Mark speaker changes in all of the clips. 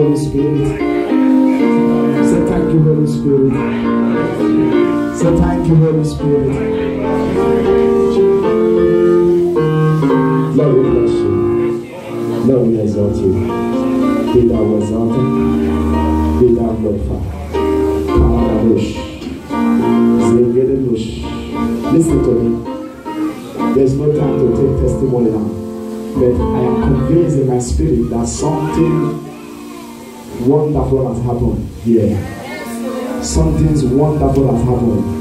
Speaker 1: Holy Spirit. Say, Thank you, Holy Spirit. Say, Thank you, Holy Spirit. Lord, we bless you. Lord, we exalt you. Be thou exalted. Be thou glorified. Karabush. Zegedebush. Listen to me. There's no time to take testimony now. But I am convinced in my spirit that something wonderful has happened here. Something wonderful has happened.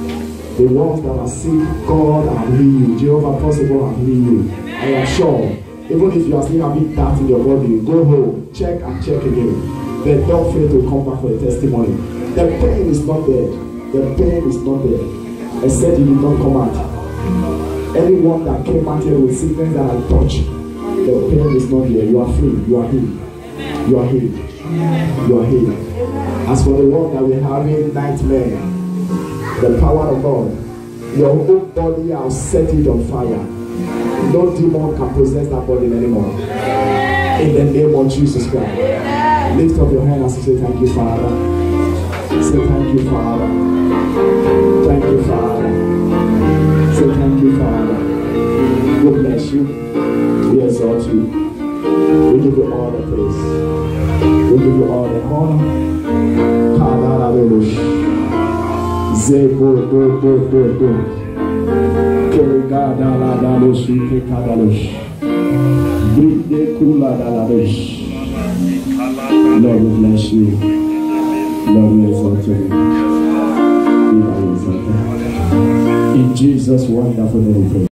Speaker 1: The ones that are sick, God have healed. Jehovah possible have healed. I am sure. Even if you are still having that in your body, go home, check and check again. But don't fail to come back for a testimony. The pain is not there. The pain is not there. Except you did not come out. Anyone that came out here with sickness that I touched, the pain is not here. You are free. You are healed. You are healed. You are healed. As for the one that we're having nightmare, the power of God, your whole body, I'll set it on fire. No demon can possess that body anymore. In the name of Jesus Christ. Lift up your hand and say, Thank you, Father. Say, Thank you, Father. Thank you, Father. Say, Thank you, Father. God bless you. We exalt you. We give you all the praise. Give you all honor. Lord, we bless you. Lord, we exalt you. Be thou exalted. In Jesus' wonderful name.